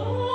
Oh.